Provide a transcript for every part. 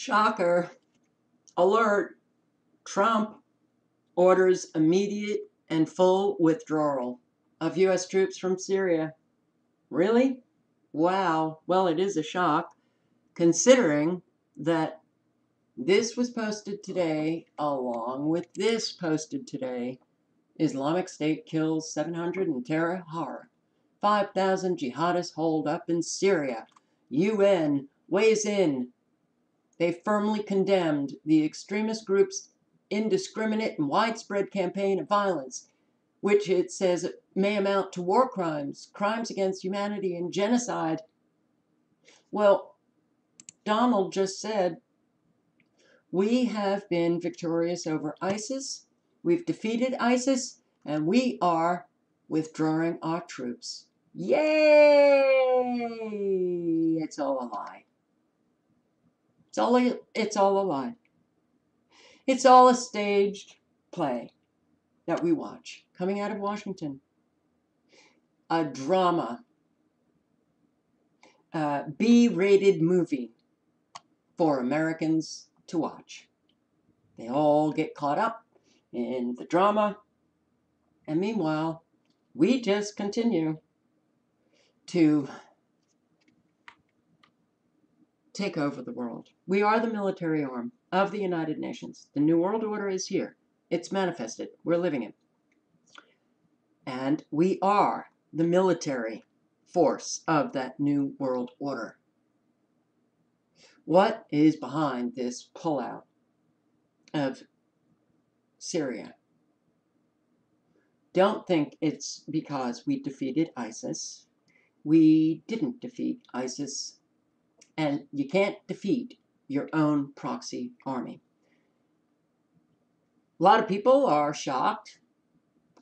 Shocker. Alert. Trump orders immediate and full withdrawal of U.S. troops from Syria. Really? Wow. Well, it is a shock considering that this was posted today along with this posted today. Islamic State kills 700 in terror horror. 5,000 jihadists holed up in Syria. UN weighs in. They firmly condemned the extremist group's indiscriminate and widespread campaign of violence, which it says may amount to war crimes, crimes against humanity, and genocide. Well, Donald just said we have been victorious over ISIS, we've defeated ISIS, and we are withdrawing our troops. Yay! It's all a lie. It's all a, it's all a lie. It's all a staged play that we watch coming out of Washington. A drama, a B rated movie for Americans to watch. They all get caught up in the drama, and meanwhile, we just continue to take over the world. We are the military arm of the United Nations. The New World Order is here. It's manifested. We're living it. And we are the military force of that New World Order. What is behind this pullout of Syria? Don't think it's because we defeated ISIS. We didn't defeat ISIS. And you can't defeat your own proxy army. A lot of people are shocked.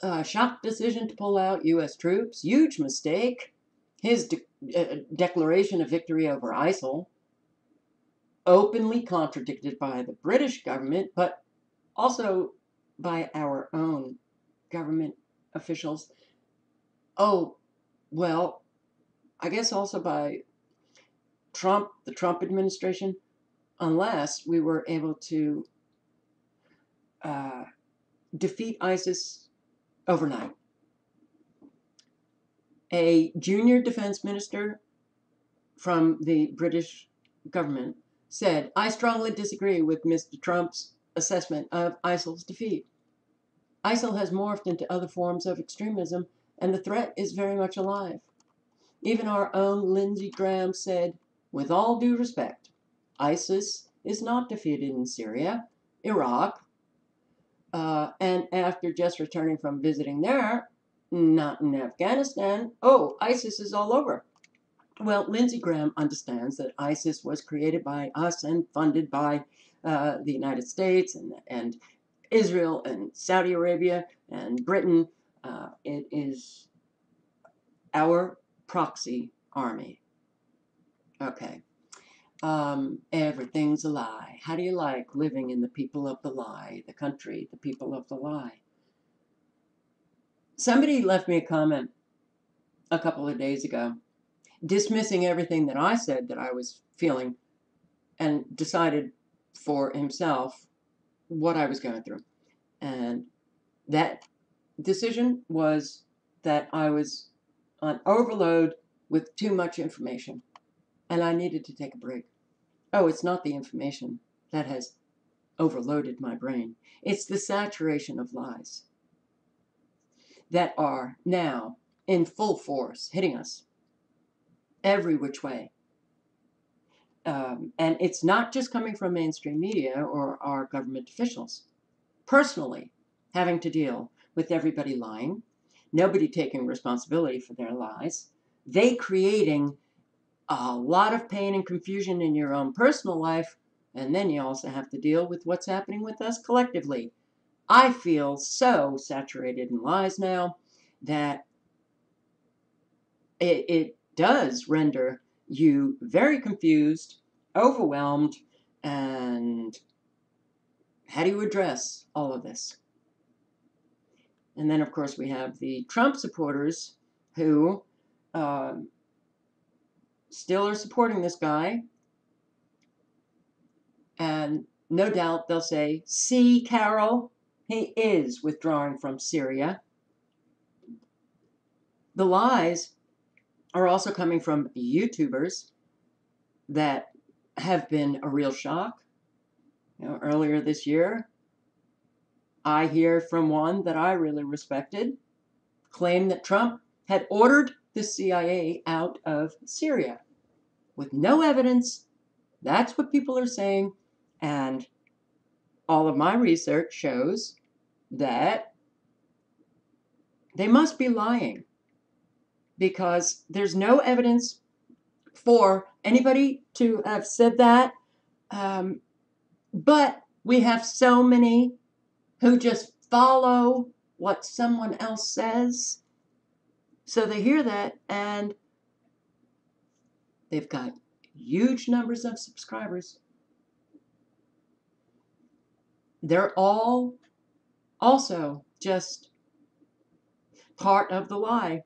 Uh, shocked decision to pull out U.S. troops. Huge mistake. His de uh, declaration of victory over ISIL openly contradicted by the British government, but also by our own government officials. Oh, well, I guess also by Trump, the Trump administration, unless we were able to uh, defeat ISIS overnight. A junior defense minister from the British government said, I strongly disagree with Mr. Trump's assessment of ISIL's defeat. ISIL has morphed into other forms of extremism, and the threat is very much alive. Even our own Lindsey Graham said, with all due respect, ISIS is not defeated in Syria, Iraq, uh, and after just returning from visiting there, not in Afghanistan, oh, ISIS is all over. Well, Lindsey Graham understands that ISIS was created by us and funded by uh, the United States and, and Israel and Saudi Arabia and Britain. Uh, it is our proxy army. Okay. Um, everything's a lie. How do you like living in the people of the lie, the country, the people of the lie? Somebody left me a comment a couple of days ago dismissing everything that I said that I was feeling and decided for himself what I was going through. And that decision was that I was on overload with too much information and I needed to take a break. Oh, it's not the information that has overloaded my brain, it's the saturation of lies that are now in full force hitting us every which way. Um, and it's not just coming from mainstream media or our government officials. Personally, having to deal with everybody lying, nobody taking responsibility for their lies, they creating a lot of pain and confusion in your own personal life, and then you also have to deal with what's happening with us collectively. I feel so saturated in lies now that it, it does render you very confused, overwhelmed, and how do you address all of this? And then, of course, we have the Trump supporters who uh, still are supporting this guy. And no doubt they'll say, See, Carol, he is withdrawing from Syria. The lies are also coming from YouTubers that have been a real shock. You know, earlier this year, I hear from one that I really respected claim that Trump had ordered the CIA out of Syria with no evidence. That's what people are saying. And all of my research shows that they must be lying because there's no evidence for anybody to have said that. Um, but we have so many who just follow what someone else says. So they hear that and they've got huge numbers of subscribers. They're all also just part of the lie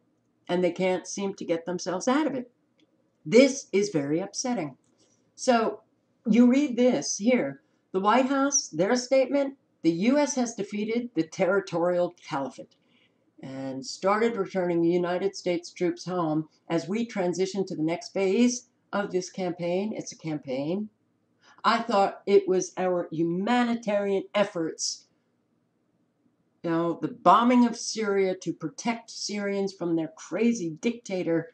and they can't seem to get themselves out of it. This is very upsetting. So you read this here the White House, their statement the U.S. has defeated the territorial caliphate and started returning the United States troops home as we transition to the next phase of this campaign. It's a campaign. I thought it was our humanitarian efforts you know, the bombing of Syria to protect Syrians from their crazy dictator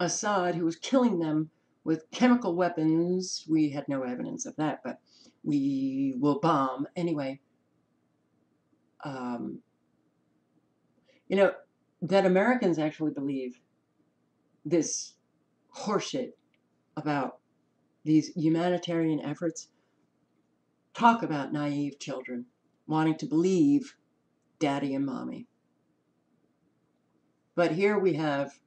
Assad, who was killing them with chemical weapons. We had no evidence of that, but we will bomb anyway. Um, you know, that Americans actually believe this horseshit about these humanitarian efforts. Talk about naive children wanting to believe daddy and mommy. But here we have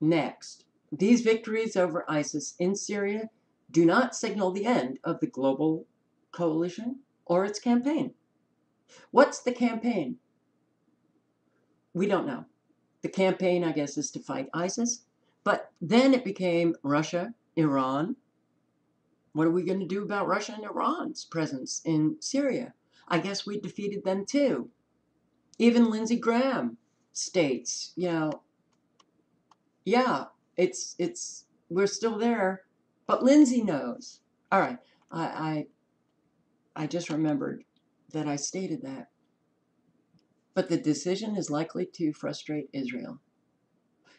next. These victories over ISIS in Syria do not signal the end of the global coalition or its campaign. What's the campaign? We don't know. The campaign, I guess, is to fight ISIS. But then it became Russia, Iran. What are we going to do about Russia and Iran's presence in Syria? I guess we defeated them too. Even Lindsey Graham states, you know, yeah, it's it's we're still there, but Lindsey knows. All right, I I, I just remembered that I stated that. But the decision is likely to frustrate Israel,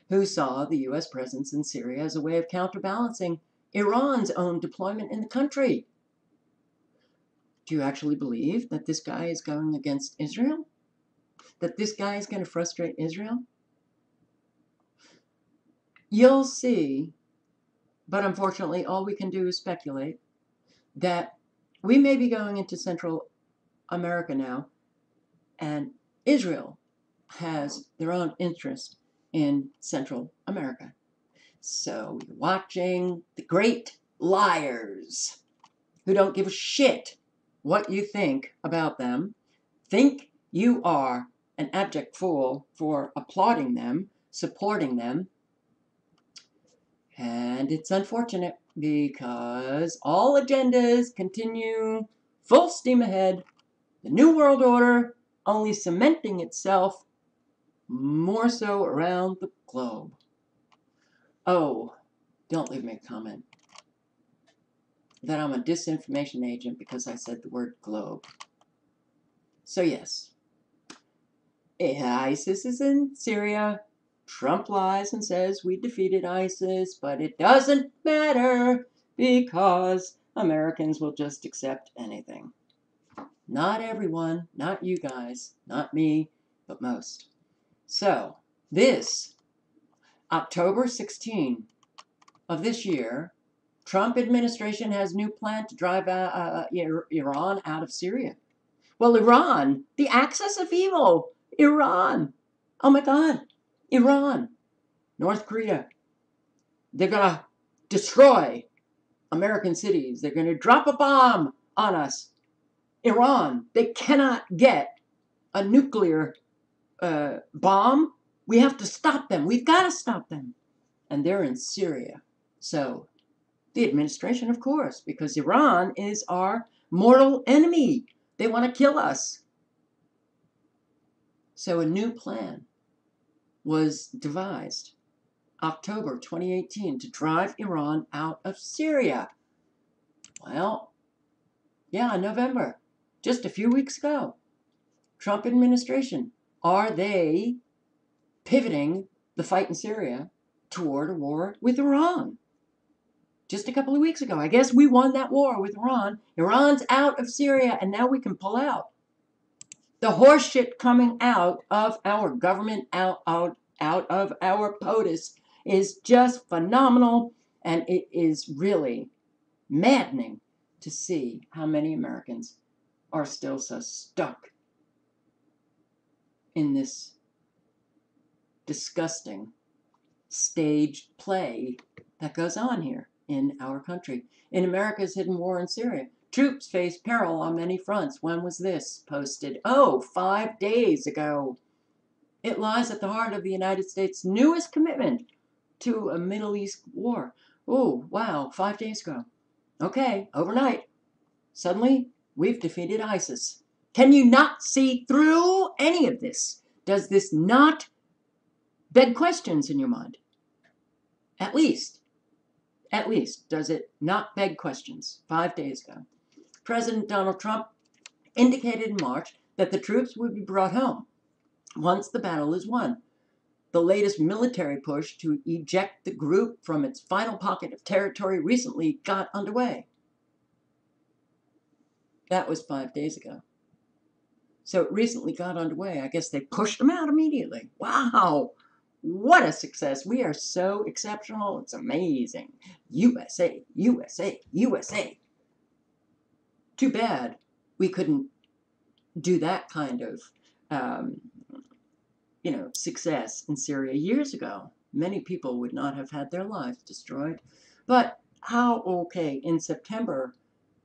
who saw the U.S. presence in Syria as a way of counterbalancing Iran's own deployment in the country. Do you actually believe that this guy is going against Israel? That this guy is going to frustrate Israel? You'll see, but unfortunately, all we can do is speculate that we may be going into Central America now, and Israel has their own interest in Central America. So, you're watching the great liars who don't give a shit what you think about them, think you are an abject fool for applauding them, supporting them. And it's unfortunate because all agendas continue full steam ahead. The New World Order only cementing itself more so around the globe. Oh, don't leave me a comment that I'm a disinformation agent because I said the word globe. So, yes, ISIS is in Syria. Trump lies and says we defeated ISIS, but it doesn't matter because Americans will just accept anything. Not everyone, not you guys, not me, but most. So, this October 16 of this year, Trump administration has new plan to drive uh, uh, Iran out of Syria. Well, Iran, the axis of evil, Iran. Oh my God, Iran, North Korea. They're going to destroy American cities. They're going to drop a bomb on us. Iran, they cannot get a nuclear uh, bomb. We have to stop them. We've got to stop them. And they're in Syria. So The administration, of course, because Iran is our mortal enemy. They want to kill us. So a new plan was devised October 2018 to drive Iran out of Syria. Well, yeah, November, just a few weeks ago. Trump administration, are they pivoting the fight in Syria toward a war with Iran? Just a couple of weeks ago, I guess we won that war with Iran. Iran's out of Syria, and now we can pull out. The horseshit coming out of our government, out, out, out of our POTUS, is just phenomenal, and it is really maddening to see how many Americans are still so stuck in this disgusting staged play that goes on here in our country. In America's hidden war in Syria, troops face peril on many fronts. When was this posted? Oh, five days ago. It lies at the heart of the United States' newest commitment to a Middle East war. Oh, wow, five days ago. Okay, overnight. Suddenly, we've defeated ISIS. Can you not see through any of this? Does this not beg questions in your mind? At least, at least, does it not beg questions? Five days ago, President Donald Trump indicated in March that the troops would be brought home once the battle is won. The latest military push to eject the group from its final pocket of territory recently got underway. That was five days ago. So it recently got underway. I guess they pushed them out immediately. Wow! What a success. We are so exceptional. It's amazing. USA, USA, USA. Too bad we couldn't do that kind of um, you know, success in Syria years ago. Many people would not have had their lives destroyed. But how okay, in September,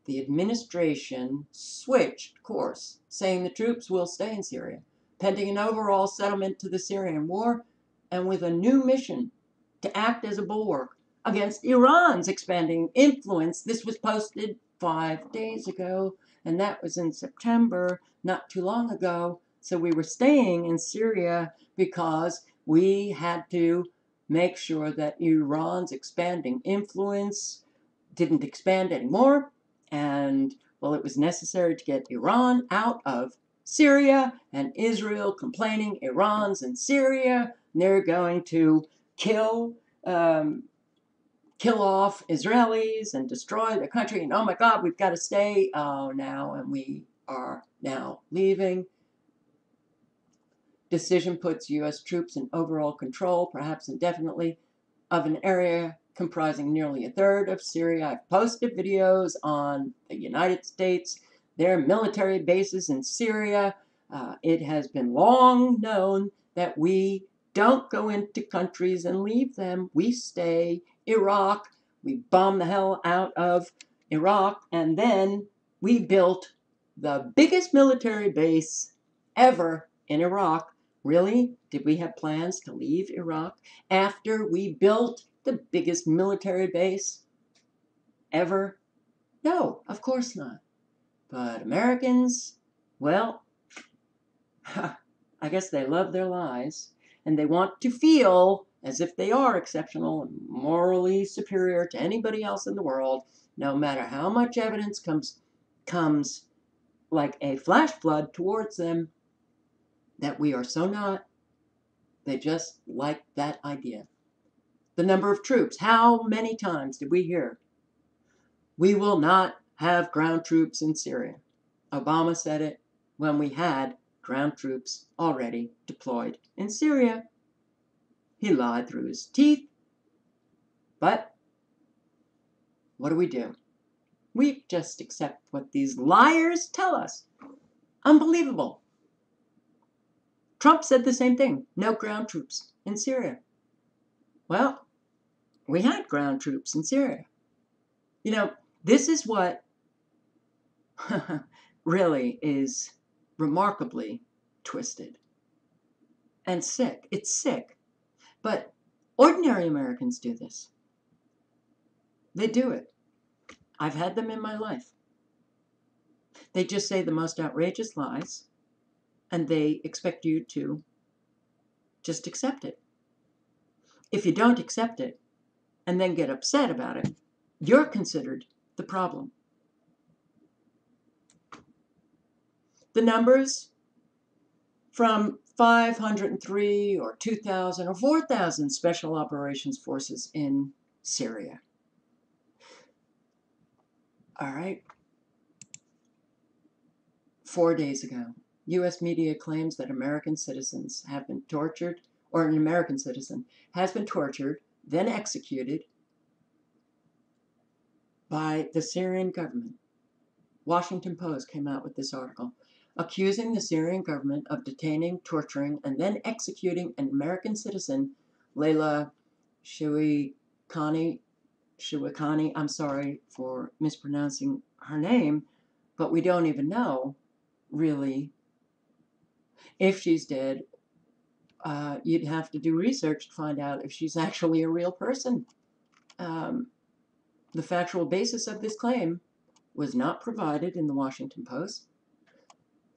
the administration switched course, saying the troops will stay in Syria, pending an overall settlement to the Syrian war, and with a new mission to act as a bulwark against Iran's expanding influence. This was posted five days ago, and that was in September, not too long ago. So we were staying in Syria because we had to make sure that Iran's expanding influence didn't expand anymore. And well, it was necessary to get Iran out of Syria and Israel complaining Iran's in Syria. And They're going to kill um, kill off Israelis and destroy the country. And oh my God, we've got to stay. Oh, now, and we are now leaving. Decision puts U.S. troops in overall control, perhaps indefinitely, of an area comprising nearly a third of Syria. I've posted videos on the United States, their military bases in Syria. Uh, it has been long known that we don't go into countries and leave them. We stay. Iraq, we bomb the hell out of Iraq, and then we built the biggest military base ever in Iraq Really? Did we have plans to leave Iraq after we built the biggest military base ever? No, of course not. But Americans, well, I guess they love their lies and they want to feel as if they are exceptional and morally superior to anybody else in the world, no matter how much evidence comes comes like a flash flood towards them that we are so not. They just like that idea. The number of troops. How many times did we hear? We will not have ground troops in Syria. Obama said it when we had ground troops already deployed in Syria. He lied through his teeth. But what do we do? We just accept what these liars tell us. Unbelievable. Trump said the same thing no ground troops in Syria. Well, we had ground troops in Syria. You know, this is what really is remarkably twisted and sick. It's sick. But ordinary Americans do this. They do it. I've had them in my life. They just say the most outrageous lies and they expect you to just accept it. If you don't accept it and then get upset about it, you're considered the problem. The numbers from 503 or 2,000 or 4,000 special operations forces in Syria. All right. Four days ago, U.S. media claims that American citizens have been tortured, or an American citizen has been tortured, then executed by the Syrian government. Washington Post came out with this article accusing the Syrian government of detaining, torturing, and then executing an American citizen, Leila Shawikani. Shawikani, I'm sorry for mispronouncing her name, but we don't even know really if she's dead. Uh, you'd have to do research to find out if she's actually a real person. Um, the factual basis of this claim was not provided in the Washington Post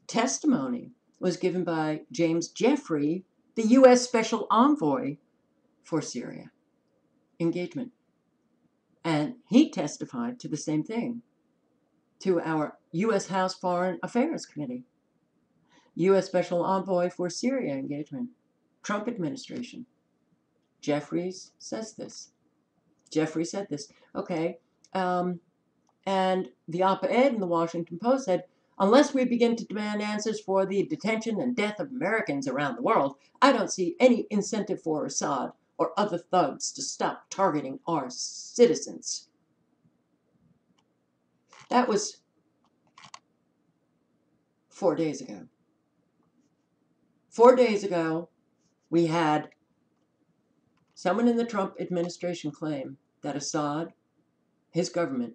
testimony was given by James Jeffrey, the U.S. Special Envoy for Syria engagement. And he testified to the same thing to our U.S. House Foreign Affairs Committee. U.S. Special Envoy for Syria engagement, Trump administration. Jeffries says this. Jeffrey said this. Okay. Um, and the op ed in the Washington Post said Unless we begin to demand answers for the detention and death of Americans around the world, I don't see any incentive for Assad or other thugs to stop targeting our citizens. That was four days ago. Four days ago, we had someone in the Trump administration claim that Assad, his government,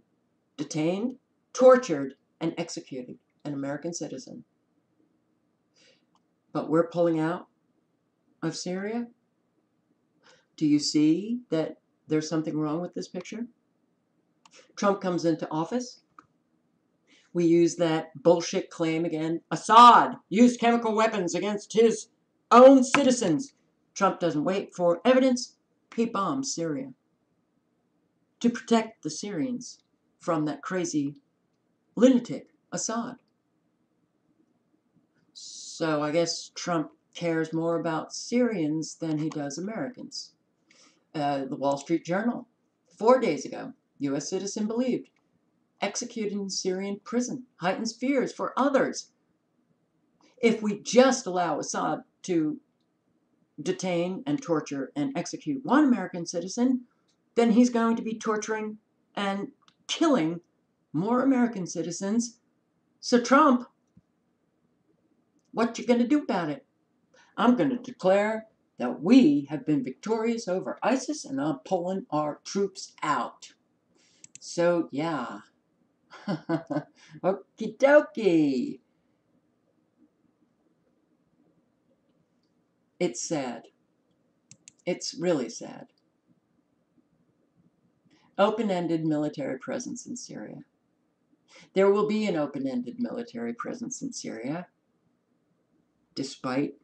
detained, tortured, and executed an American citizen. But we're pulling out of Syria. Do you see that there's something wrong with this picture? Trump comes into office. We use that bullshit claim again. Assad used chemical weapons against his own citizens. Trump doesn't wait for evidence. He bombs Syria to protect the Syrians from that crazy lunatic, Assad. So I guess Trump cares more about Syrians than he does Americans. Uh, the Wall Street Journal, four days ago, U.S. citizen believed executed in Syrian prison heightens fears for others. If we just allow Assad to detain and torture and execute one American citizen, then he's going to be torturing and killing more American citizens. So Trump what you going to do about it? I'm going to declare that we have been victorious over ISIS and I'm pulling our troops out. So, yeah. Okie dokie. It's sad. It's really sad. Open ended military presence in Syria. There will be an open ended military presence in Syria despite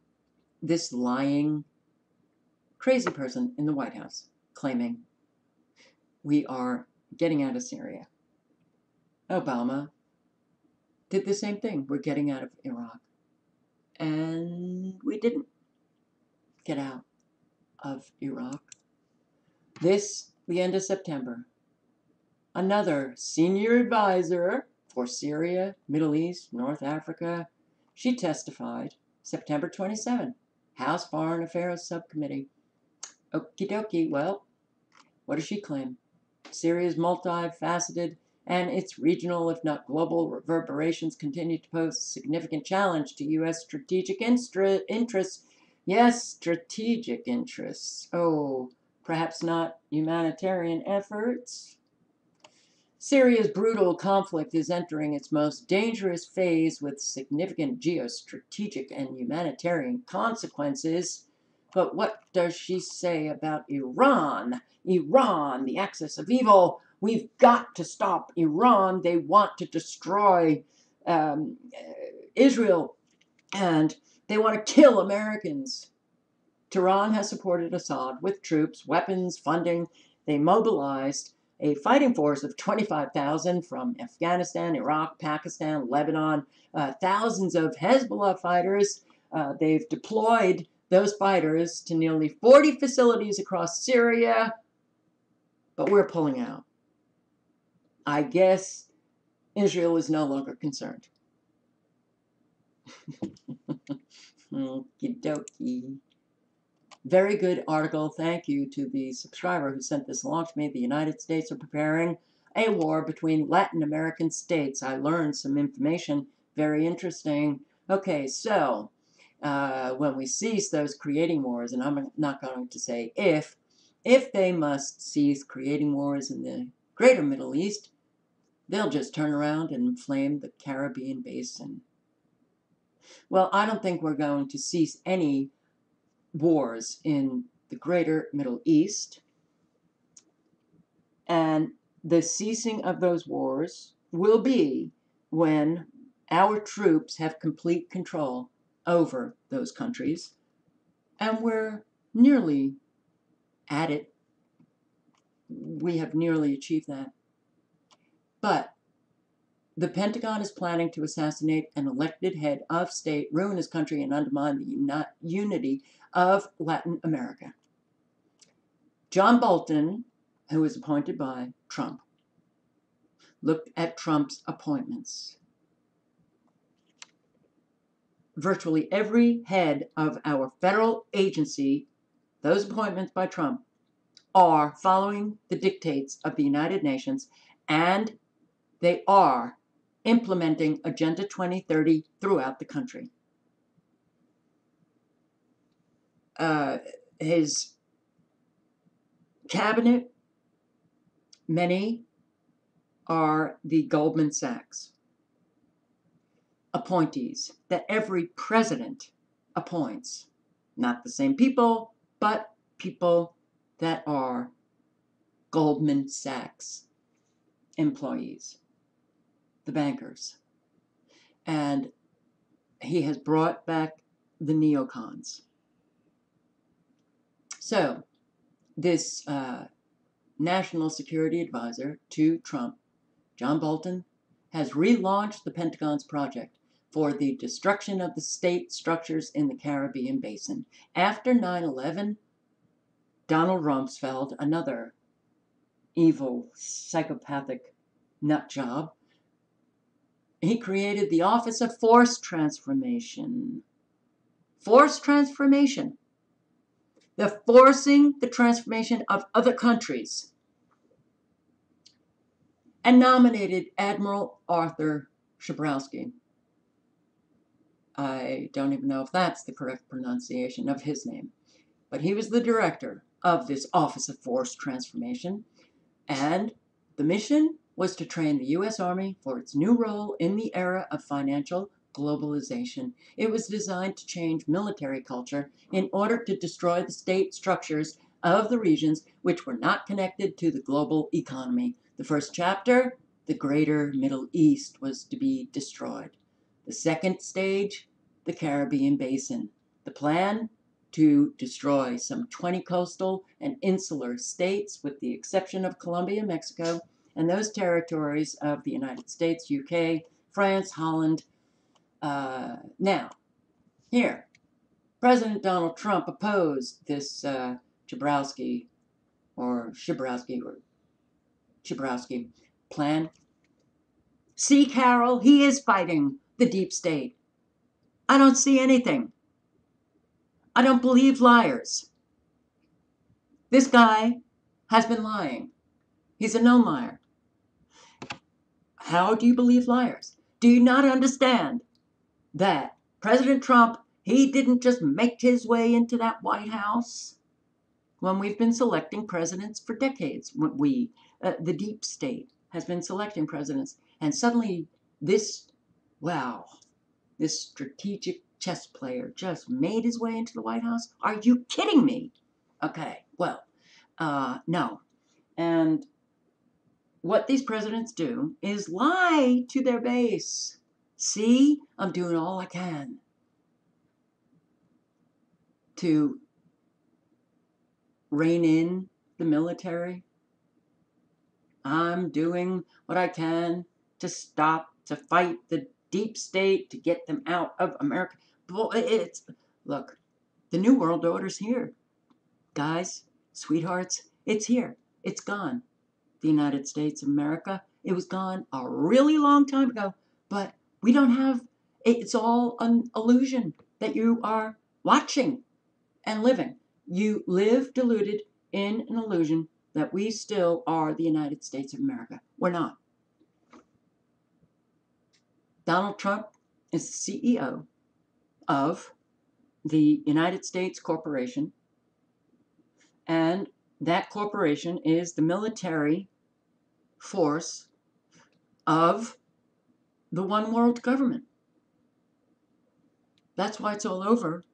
this lying, crazy person in the White House claiming we are getting out of Syria. Obama did the same thing. We're getting out of Iraq. And we didn't get out of Iraq. This, the end of September, another senior advisor for Syria, Middle East, North Africa, she testified September 27, House Foreign Affairs Subcommittee. Okie dokie, well, what does she claim? Syria's multifaceted and its regional, if not global, reverberations continue to pose a significant challenge to U.S. strategic interests. Yes, strategic interests. Oh, perhaps not humanitarian efforts? Syria's brutal conflict is entering its most dangerous phase with significant geostrategic and humanitarian consequences. But what does she say about Iran? Iran, the axis of evil, We've got to stop Iran. They want to destroy um, Israel and they want to kill Americans. Tehran has supported Assad with troops, weapons, funding. They mobilized a fighting force of 25,000 from Afghanistan, Iraq, Pakistan, Lebanon, uh, thousands of Hezbollah fighters. Uh, they've deployed those fighters to nearly 40 facilities across Syria, but we're pulling out. I guess Israel is no longer concerned. Okie dokie. Very good article. Thank you to the subscriber who sent this along to me. The United States are preparing a war between Latin American states. I learned some information. Very interesting. Okay, so uh, when we cease those creating wars, and I'm not going to say if, if they must cease creating wars in the greater Middle East, they'll just turn around and inflame the Caribbean basin. Well, I don't think we're going to cease any wars in the greater Middle East. And the ceasing of those wars will be when our troops have complete control over those countries. And we're nearly at it. We have nearly achieved that. But the Pentagon is planning to assassinate an elected head of state, ruin his country, and undermine the unity of Latin America. John Bolton, who was appointed by Trump, looked at Trump's appointments. Virtually every head of our federal agency, those appointments by Trump, are following the dictates of the United Nations and they are implementing Agenda 2030 throughout the country. Uh, his cabinet, many are the Goldman Sachs appointees that every president appoints. Not the same people, but people that are Goldman Sachs employees the bankers. And he has brought back the neocons. So, this uh, national security advisor to Trump, John Bolton, has relaunched the Pentagon's project for the destruction of the state structures in the Caribbean basin. After 9 11, Donald Rumsfeld, another evil, psychopathic nut job, he created the Office of Force Transformation. Force transformation. The forcing the transformation of other countries. And nominated Admiral Arthur Schabrowski. I don't even know if that's the correct pronunciation of his name. But he was the director of this Office of Force Transformation. And the mission was to train the U.S. Army for its new role in the era of financial globalization. It was designed to change military culture in order to destroy the state structures of the regions which were not connected to the global economy. The first chapter, the greater Middle East, was to be destroyed. The second stage, the Caribbean basin. The plan, to destroy some 20 coastal and insular states, with the exception of Colombia, Mexico, and those territories of the United States, UK, France, Holland. Uh, now, here, President Donald Trump opposed this uh, Jabrowski or Shabrowski or Chabrowski plan. See, Carol, he is fighting the deep state. I don't see anything. I don't believe liars. This guy has been lying. He's a no liar. How do you believe liars? Do you not understand that President Trump, he didn't just make his way into that White House? When we've been selecting presidents for decades, When we, uh, the deep state, has been selecting presidents, and suddenly this, wow, this strategic chess player just made his way into the White House? Are you kidding me? Okay, well, uh, no. And what these presidents do is lie to their base. See, I'm doing all I can to rein in the military. I'm doing what I can to stop, to fight the deep state, to get them out of America. It's look, the new world order's here. Guys, sweethearts, it's here. It's gone. The United States of America, it was gone a really long time ago, but we don't have it's all an illusion that you are watching and living. You live deluded in an illusion that we still are the United States of America. We're not. Donald Trump is the CEO of the United States Corporation, and that corporation is the military force of the one world government. That's why it's all over,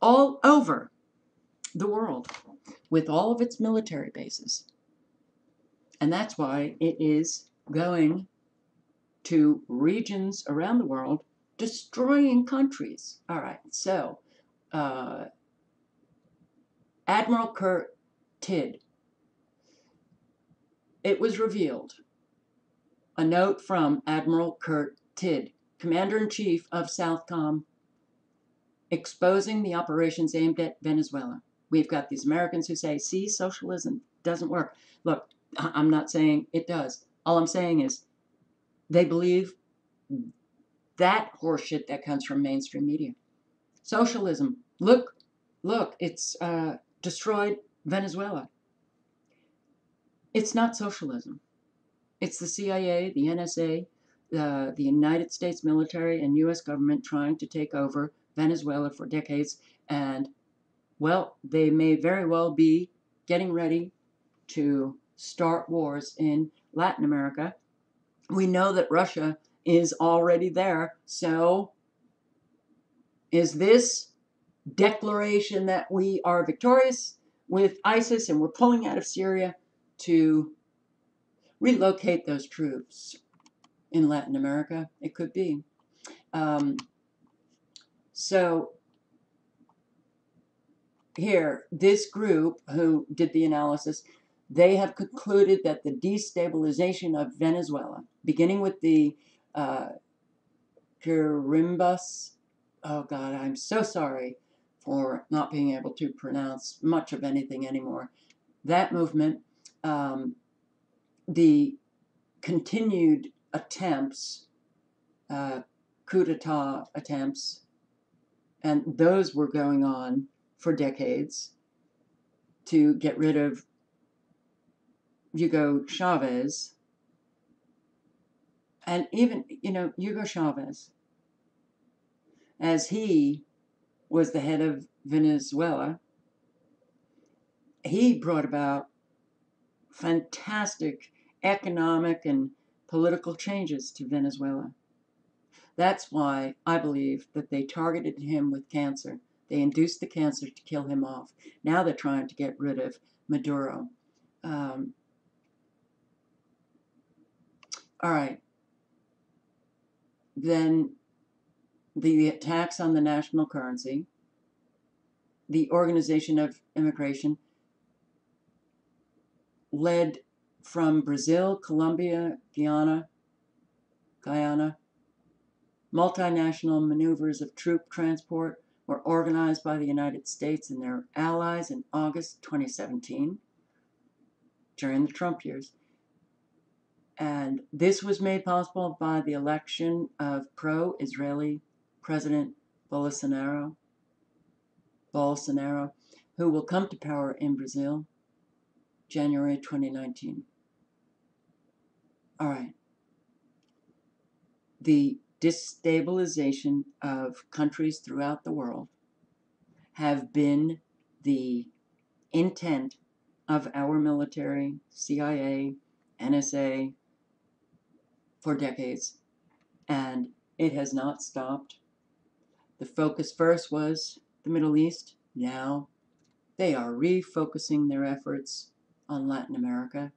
all over the world with all of its military bases. And that's why it is going to regions around the world, destroying countries. All right, so uh, Admiral Kurt Tidd. It was revealed. A note from Admiral Kurt Tidd, Commander in Chief of Southcom, exposing the operations aimed at Venezuela. We've got these Americans who say, see, socialism doesn't work. Look, I'm not saying it does. All I'm saying is they believe that horseshit that comes from mainstream media. Socialism. Look, look, it's uh, destroyed Venezuela. It's not socialism. It's the CIA, the NSA, the, the United States military, and U.S. government trying to take over Venezuela for decades. And, well, they may very well be getting ready to start wars in Latin America we know that Russia is already there. So, is this declaration that we are victorious with ISIS and we're pulling out of Syria to relocate those troops in Latin America? It could be. Um, so, here, this group who did the analysis they have concluded that the destabilization of Venezuela, beginning with the uh, Carimbas, oh God, I'm so sorry for not being able to pronounce much of anything anymore. That movement, um, the continued attempts, uh, coup d'etat attempts, and those were going on for decades to get rid of Hugo Chavez, and even, you know, Hugo Chavez, as he was the head of Venezuela, he brought about fantastic economic and political changes to Venezuela. That's why I believe that they targeted him with cancer. They induced the cancer to kill him off. Now they're trying to get rid of Maduro. Um, all right. Then the tax on the national currency, the Organization of Immigration, led from Brazil, Colombia, Guyana, Guyana. Multinational maneuvers of troop transport were organized by the United States and their allies in August 2017 during the Trump years. And this was made possible by the election of pro Israeli President Bolsonaro, Bolsonaro, who will come to power in Brazil January 2019. All right. The destabilization of countries throughout the world have been the intent of our military, CIA, NSA, for decades, and it has not stopped. The focus first was the Middle East. Now they are refocusing their efforts on Latin America.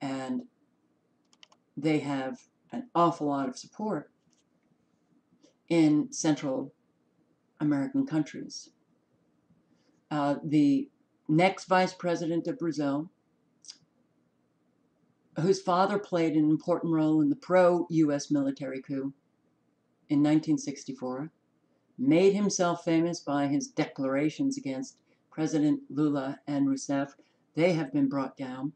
and they have an awful lot of support in Central American countries. Uh, the next vice president of Brazil, whose father played an important role in the pro US military coup in 1964, made himself famous by his declarations against President Lula and Rousseff. They have been brought down.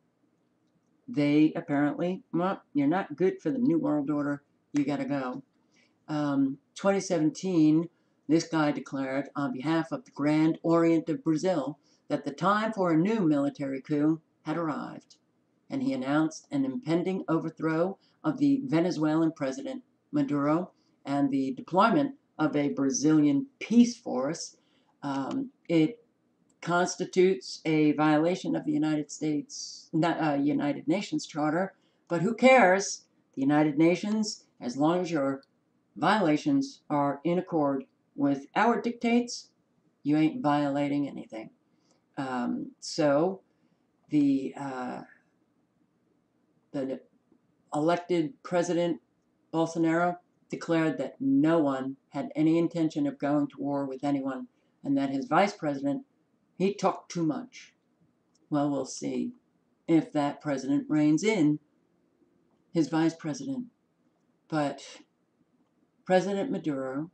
They apparently, well, you're not good for the New World Order, you gotta go. Um, 2017, this guy declared on behalf of the Grand Orient of Brazil that the time for a new military coup had arrived, and he announced an impending overthrow of the Venezuelan president Maduro and the deployment of a Brazilian peace force. Um, it constitutes a violation of the United States, uh, United Nations Charter, but who cares? The United Nations, as long as your violations are in accord with our dictates, you ain't violating anything. Um, so the uh, the elected president Bolsonaro declared that no one had any intention of going to war with anyone, and that his vice president he talked too much. Well, we'll see if that president reins in his vice president. But President Maduro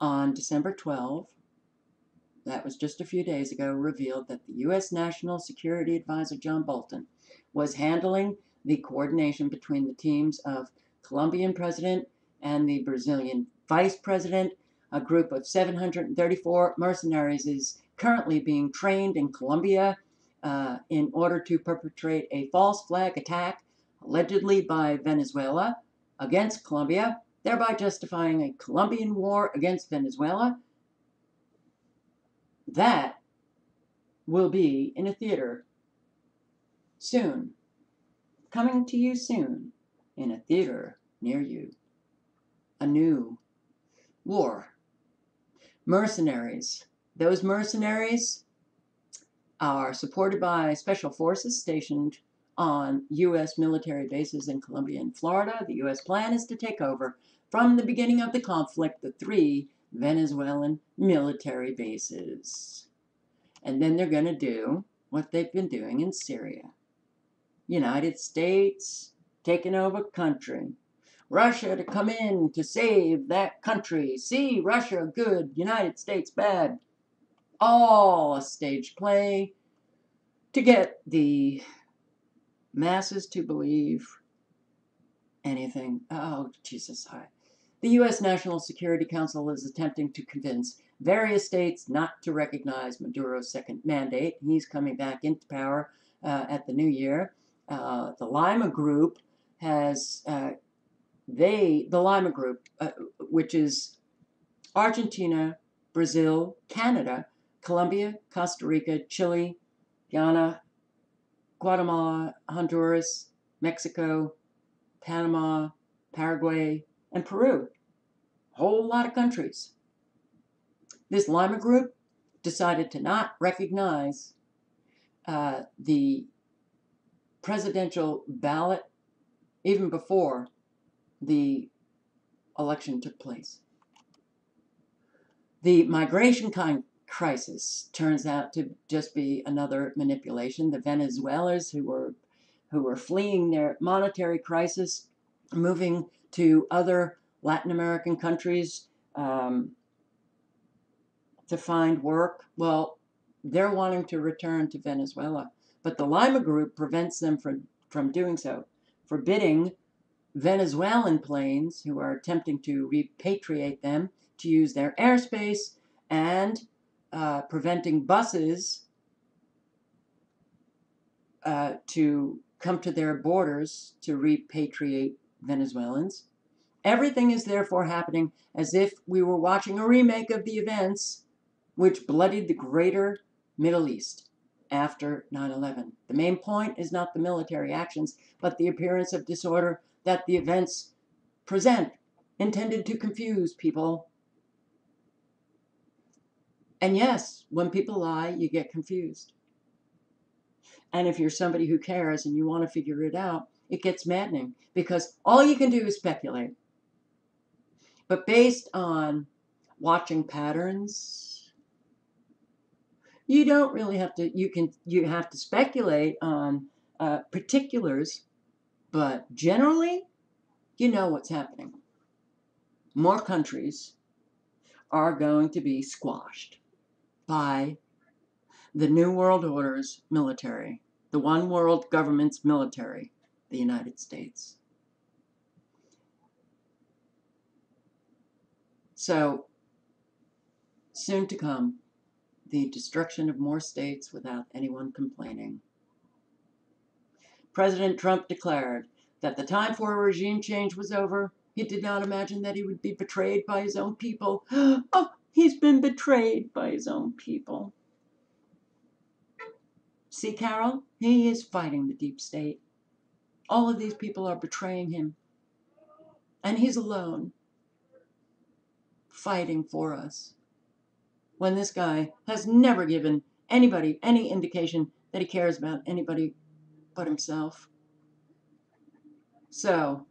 on December 12, that was just a few days ago, revealed that the U.S. National Security Advisor John Bolton was handling the coordination between the teams of Colombian president and the Brazilian vice president. A group of 734 mercenaries is currently being trained in Colombia uh, in order to perpetrate a false flag attack, allegedly by Venezuela, against Colombia thereby justifying a Colombian war against Venezuela. That will be in a theater soon. Coming to you soon in a theater near you. A new war. Mercenaries. Those mercenaries are supported by special forces stationed on U.S. military bases in Colombia and Florida. The U.S. plan is to take over from the beginning of the conflict, the three Venezuelan military bases. And then they're going to do what they've been doing in Syria. United States taking over country. Russia to come in to save that country. See, Russia good, United States bad. All a stage play to get the masses to believe anything. Oh, Jesus, I, the U.S. National Security Council is attempting to convince various states not to recognize Maduro's second mandate. He's coming back into power uh, at the new year. Uh, the Lima Group has, uh, they, the Lima Group, uh, which is Argentina, Brazil, Canada, Colombia, Costa Rica, Chile, Guyana, Guatemala, Honduras, Mexico, Panama, Paraguay, and Peru whole lot of countries. This Lima group decided to not recognize uh, the presidential ballot even before the election took place. The migration crisis turns out to just be another manipulation. The Venezuelans who were who were fleeing their monetary crisis, moving to other Latin American countries um, to find work. Well, they're wanting to return to Venezuela, but the Lima Group prevents them from, from doing so, forbidding Venezuelan planes who are attempting to repatriate them to use their airspace and uh, preventing buses uh, to come to their borders to repatriate Venezuelans. Everything is therefore happening as if we were watching a remake of the events which bloodied the greater Middle East after 9 11. The main point is not the military actions, but the appearance of disorder that the events present, intended to confuse people. And yes, when people lie, you get confused. And if you're somebody who cares and you want to figure it out, it gets maddening because all you can do is speculate. But based on watching patterns, you don't really have to. You can you have to speculate on uh, particulars, but generally, you know what's happening. More countries are going to be squashed by the New World Order's military, the one world government's military, the United States. So, soon to come, the destruction of more states without anyone complaining. President Trump declared that the time for a regime change was over. He did not imagine that he would be betrayed by his own people. Oh, he's been betrayed by his own people. See, Carol, he is fighting the deep state. All of these people are betraying him. And he's alone, fighting for us. When this guy has never given anybody any indication that he cares about anybody but himself. So,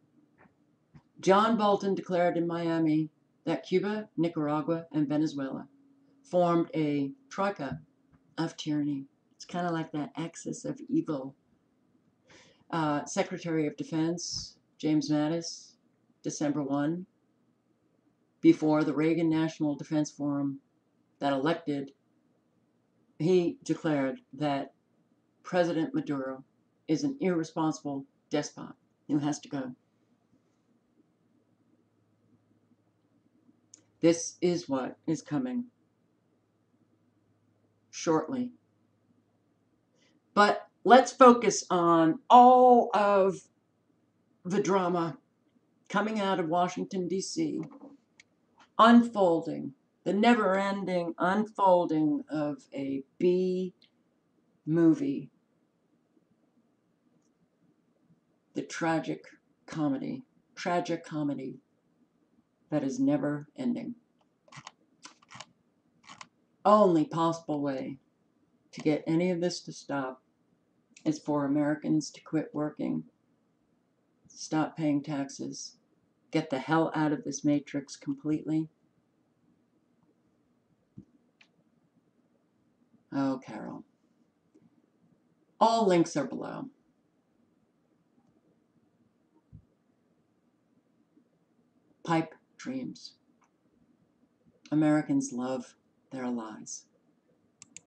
John Bolton declared in Miami that Cuba, Nicaragua, and Venezuela formed a troika of tyranny. It's kind of like that axis of evil. Uh, Secretary of Defense James Mattis, December 1, before the Reagan National Defense Forum that elected, he declared that President Maduro is an irresponsible despot who has to go. This is what is coming shortly. But let's focus on all of the drama coming out of Washington, D.C., unfolding, the never ending unfolding of a B movie the tragic comedy, tragic comedy that is never ending. Only possible way to get any of this to stop is for Americans to quit working, stop paying taxes, get the hell out of this matrix completely. Oh, Carol. All links are below. Pipe dreams. Americans love their lies.